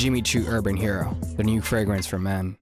Jimmy Choo Urban Hero, the new fragrance for men.